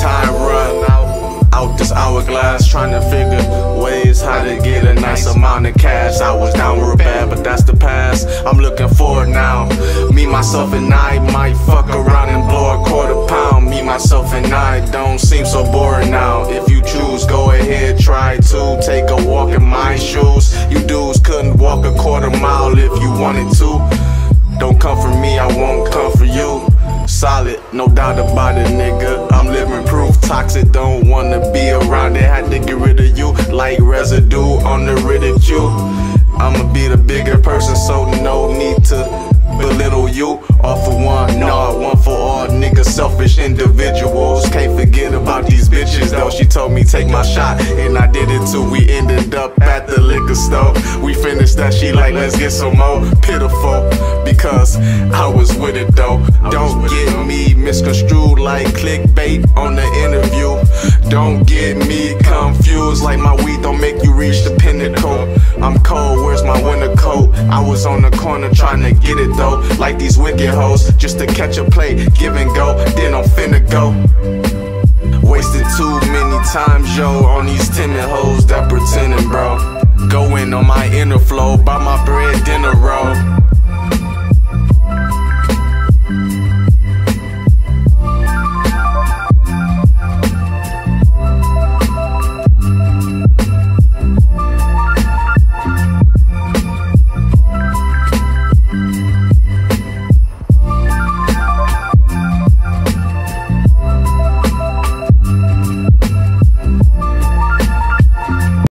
Time run out this hourglass, trying to figure ways how to get a nice amount of cash. I was down real bad, but that's the past. I'm looking forward now. Me, myself, and I might fuck around and blow a quarter pound. Me, myself, and I don't seem so boring now. If you choose, go ahead, try to take a walk in my shoes. You dudes couldn't walk a quarter mile if you wanted to. Don't come for me, I won't come for you. Solid, no doubt about it, nigga. Proof, toxic, don't wanna be around it. Had to get rid of you like residue on the ridicule. I'ma be the bigger person, so no need to belittle you. All for one, nah, one for all. Niggas selfish individuals. Can't forget about these bitches though. She told me take my shot, and I did it too. We ended up at the liquor store. We finished that, she like, let's get some more. Pitiful, because I was with it though. Don't get me misconstrued like clickbait on the interview. Don't get me confused like my weed don't make you reach the pinnacle. I'm cold, where's my winter coat? I was on the corner trying to get it though, like these wicked hoes, just to catch a play, give and go, then I'm finna go. Wasted too many times, yo, on these timid hoes that pretending, bro. Going on my inner flow, buy my bread dinner roll.